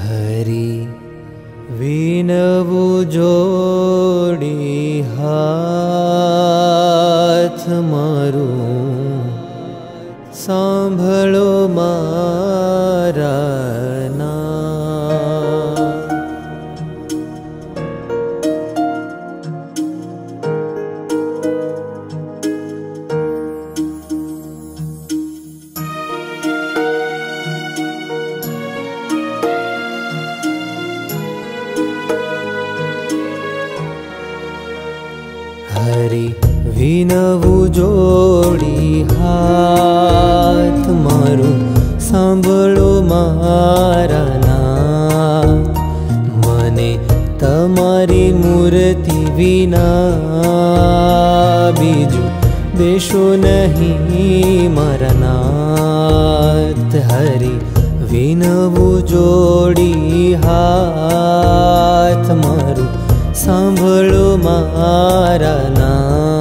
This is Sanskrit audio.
हरि विनवु जोडी हाथ मारू साम्भळो मारा हरि विनवु साम्भळो मारा मने मूर्ति विना बीजू देशो नहीं मरनाथ। हरि विनवु સાંભળો મારા નામ